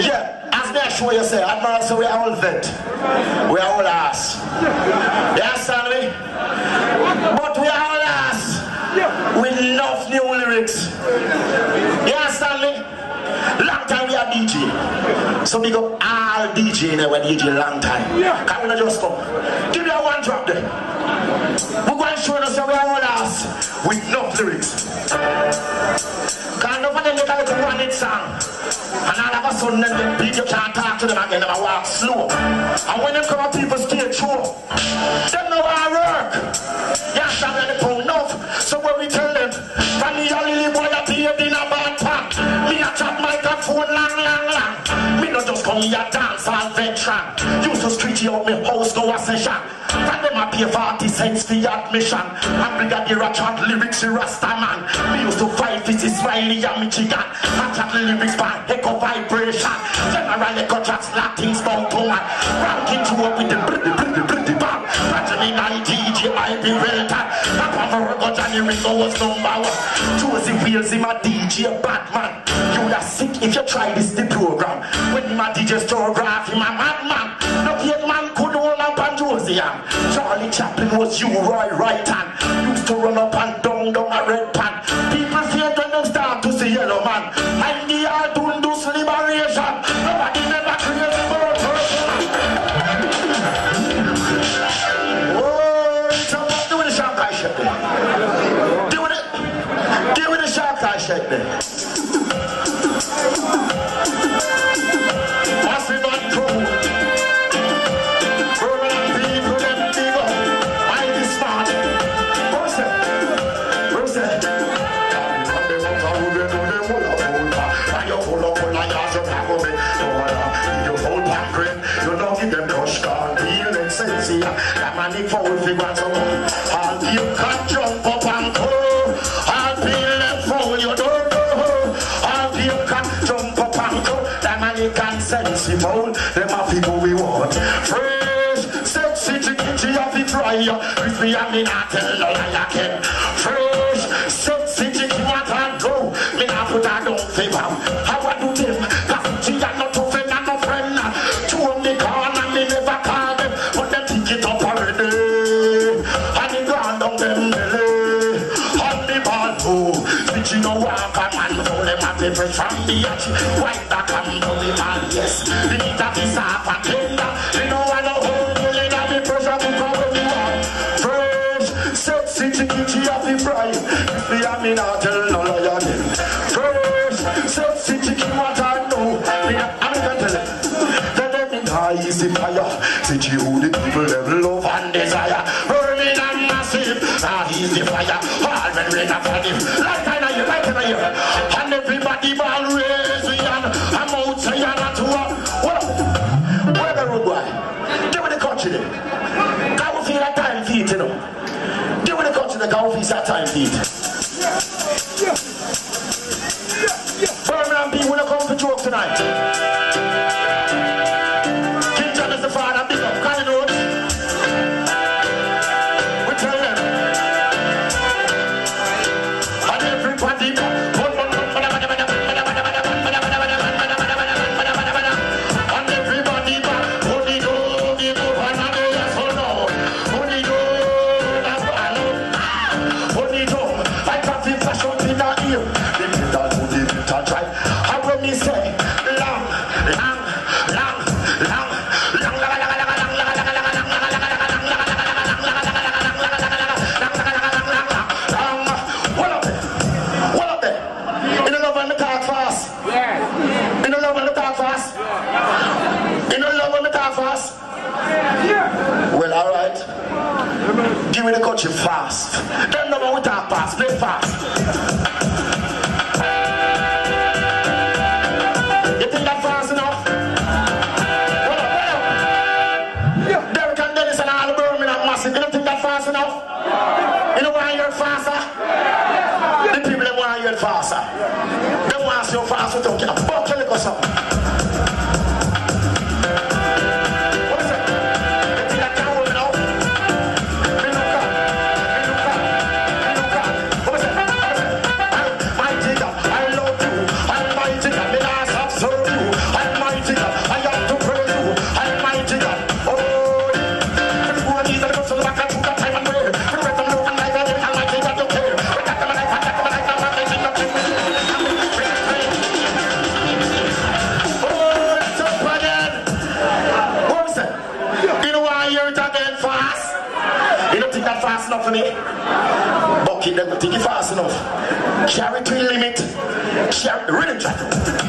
Yeah, as they show you say, admiral say we are all vet. We are all ass. You understand? But we are all ass. We love new lyrics. You Stanley. Long time we are DJ. So we go all DJ now we DJ long time. Yeah. Can we just stop? Give me a one drop there. We go and show us say we are all ass We love lyrics. Cause nobody make a little one song. And all of a sudden then the beat you can't talk to them again, them a walk slow. And when them come up people stay true, them know how I work. Yeah, stop at the pound enough. So when we tell them, me a lily boy a baby in a bad pack. Me a chat microphone long, long, long. Me just come here dance all veteran. Used to street out me house go a session. From them a pay 40 cents for admission. And brigadier a chat lyrics to Rasta man. Me used to fight this is Israeli and Michigan. I chat lyrics by echo vibration. General echo tracks Latin spout to one. Ranking to up with the britty britty britty bang. Imagine I DJ I be well. Papa Murago Johnny Ringo was number one. Josey Wales him a DJ Batman. You da sick if you try this the program. When a DJ Storograph a madman. No kid man could hold up on Josie am. Charlie Chaplin was U Roy right hand. Used to run up and down down a red pan. People fear when them start to see Yellowman. I'm the Aldundus liberation. Nobody never created about her. Oh, do with the shark eye shake there? Do with it. Do with the shark eye shake him all. Them are people we want. Fresh, sexy, chicky, of the fryer. With me, I mean, I tell no lie again. Fresh, sexy, chicky, what I do. Me, I put a down favor. How I do them? Cause she are not a friend, not a friend. Two on the corner, me never call them. But them pick it up already. And the ground down them belly. On the ball oh, too. Bitch, you know walk a man. So them have the fresh from the edge. White yes. We need a piece of agenda. We don't want no home ruling of the pressure cooker when we want. Fresh, sexy, chicky, of the fry. Me and me not tell no liar name. Fresh, sexy, what I know. Me and I tell it. Tell them in high is the fire. Chicky who the people them love and desire. Burning and massive. Now he's the fire. All men ready for him. Gawfi na time feet, you know. Give me the country the Gawfi's at time feet. Birmingham people, we don't come for joke tonight. Me the country fast. Them know when we talk fast. Play fast. You think that fast enough? What up? What up? Derek and Dennis and all the Birmingham massive. You don't think that fast enough? You know why you're faster? The people them want you faster. Them want you fast without you. Ready? him.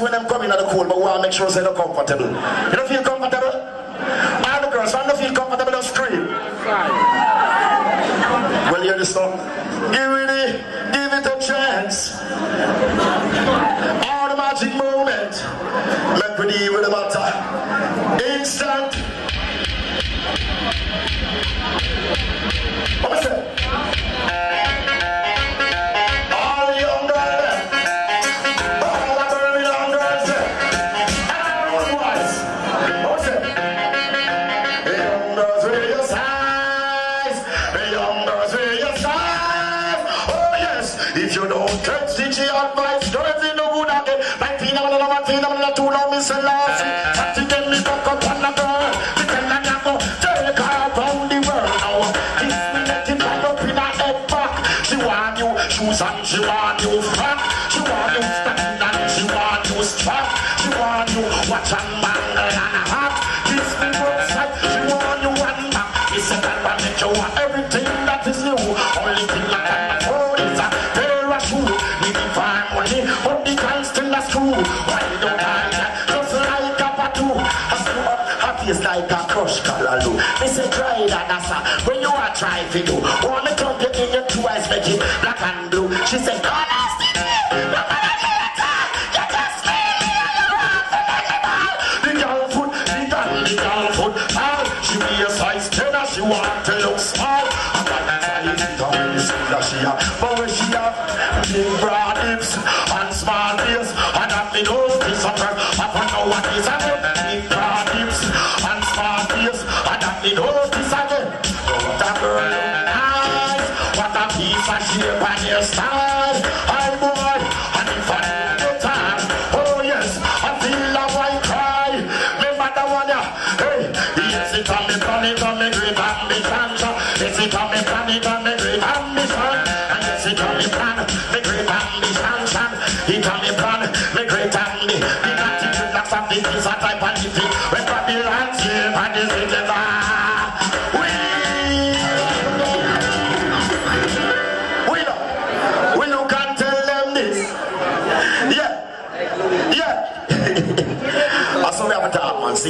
I when them come in at the cold, but we want to make sure they're comfortable. You don't feel comfortable? All the girls, when they feel comfortable, don't scream. Well, hear this song. Give it, give it a chance. All the magic moment. Make me deal with the matter. Instant. If you don't take Stitchie advice, girls in the wood again. 19, I'm gonna 19, I'm gonna two, now miss loss. Fatty then me fuck up on. Me tell her now take her the world now. This me let him back up in her head back. She want you shoes and she want you fat. She want you stand and she want you strap. She want you watch and bangle and a hat. This me works like she want you one back. It's a that one make you want a screw. Why don't I just like a tattoo? I screw up her face like a crush callaloo. Me say try that, that's a when you are trying to do. Want me to get in your two eyes, make it black and blue. She said, God, what is a big broad hips and small waist, and that me notice again. What a girl nice, what a piece of shape and your style.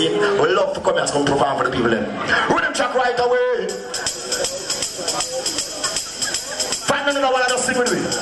We love to come here and come perform for the people. Then. Rhythm track right away. Find another one and just sing with me.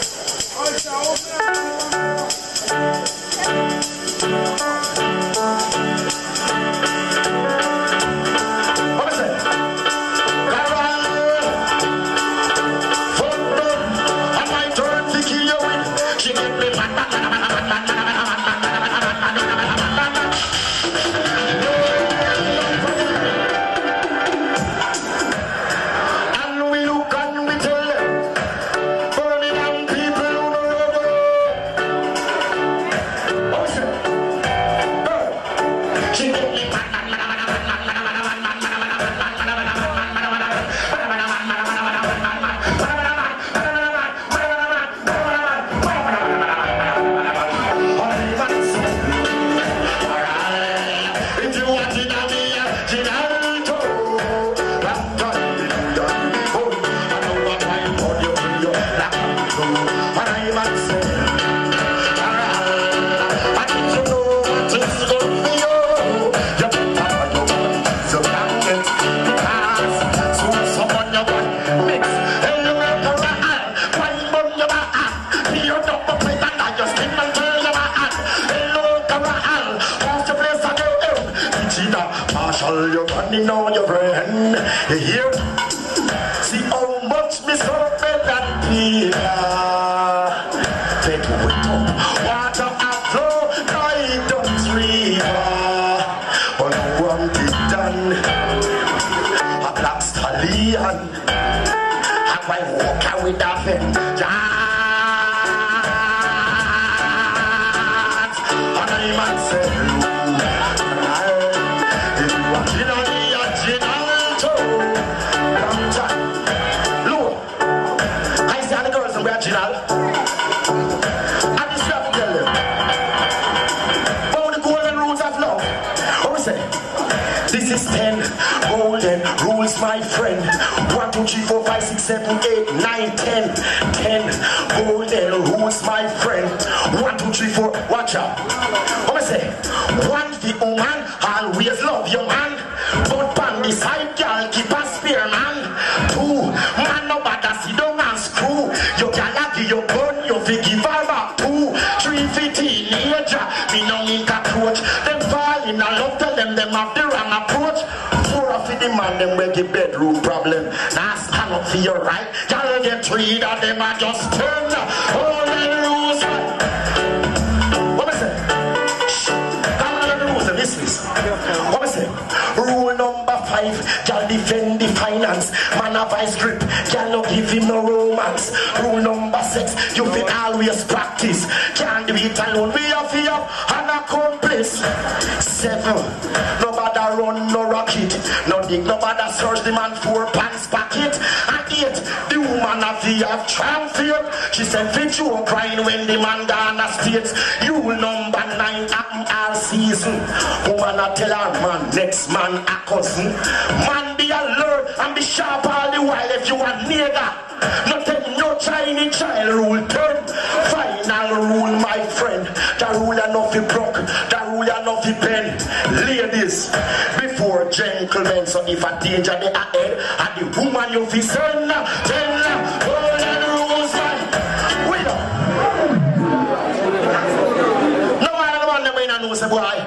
Marshall, you're running on your friend. Hear? See how much me suffer that Peter. This we have to tell them all the golden rules of love. This is golden rules, my friend. One, two, three, four, five, six, seven, eight, nine, ten. Ten golden rules, my friend. One, two, three, four. Watch out. What we say? One, the woman always love your man. But pan the side, girl, keep Me no cockroach. Them fall in a love, tell them them have the wrong approach. Four of the man, them will give bedroom problem. Now stand up for your right. Y'all get three of them, I just turn. All y'all defend the finance. Man a vice grip, y'all no give him no romance. Rule number six, you fi always practice. Can't do it alone, we have have an accomplice. Seven, nobody run no rocket. No dig, nobody search the man for pants pocket. And eight, the woman have fi have champion. She said fi joke crying when the man gone a states. Rule number nine, happen all season. Woman I tell her man, next man a cousin. Man be alert and be sharp all the while if you a nigger. No take no Chinese child rule turn. Final rule, my friend. The rule enough fi broke, the fi bend. Ladies, before gentlemen, so if a danger they ahead, and the woman you fi send, then golden rules, man. Wait up. No man, no man, them ain't a know say boy.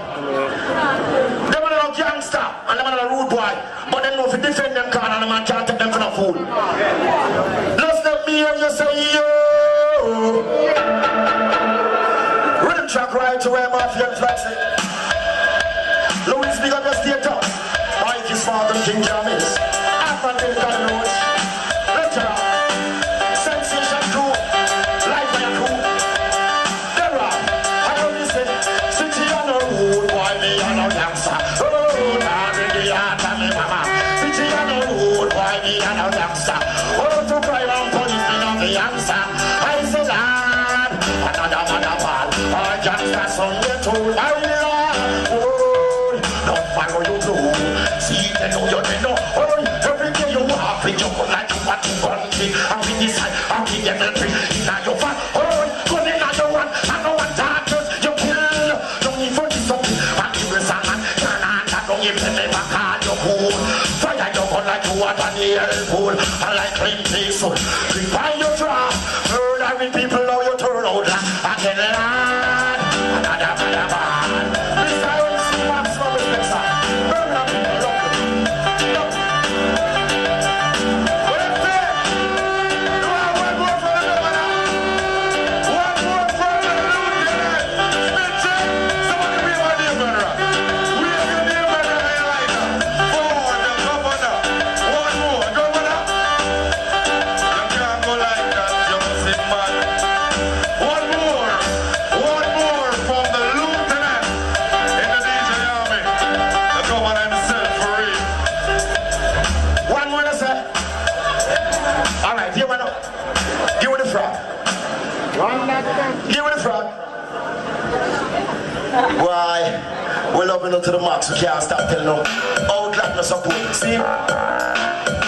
Them are no gangster and them are no rude boy. But them know you defend them can and the man can't take them for no fool. Just let me hear you say yo. Rhythm track right away, mafia flex it. Louis, big up your status. Mike is father King Jamis. Afro Lincoln Roach. I'm in this side, I'm in the Give me the frog. Why? We're loving to the max. We can't stop telling them. How glad no support. See?